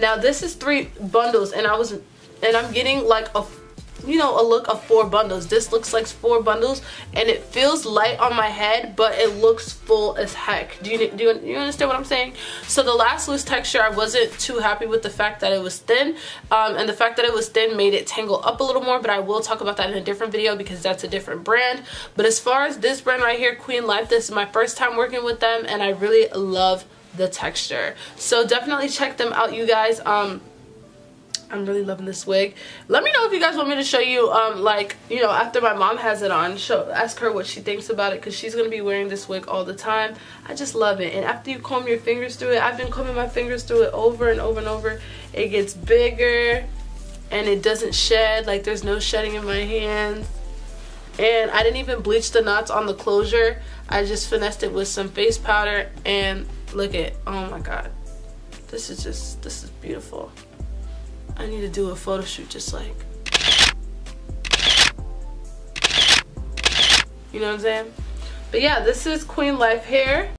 Now this is three bundles and I was and I'm getting like a you know a look of four bundles. This looks like four bundles and it feels light on my head but it looks full as heck. Do you do you, you understand what i'm saying? So the last loose texture i wasn't too happy with the fact that it was thin um, and the fact that it was thin made it tangle up a little more but i will talk about that in a different video because that's a different brand. But as far as this brand right here QueenLife this is my first time working with them and i really love the texture so definitely check them out you guys um I'm really loving this wig. Let me know if you guys want me to show you, um, like, you know, after my mom has it on, show, ask her what she thinks about it because she's going to be wearing this wig all the time. I just love it. And after you comb your fingers through it, I've been combing my fingers through it over and over and over. It gets bigger and it doesn't shed. Like, there's no shedding in my hands. And I didn't even bleach the knots on the closure. I just finessed it with some face powder and look at, oh my god. This is just, this is beautiful. I need to do a photo shoot just like. You know what I'm saying? But yeah, this is QueenLife hair.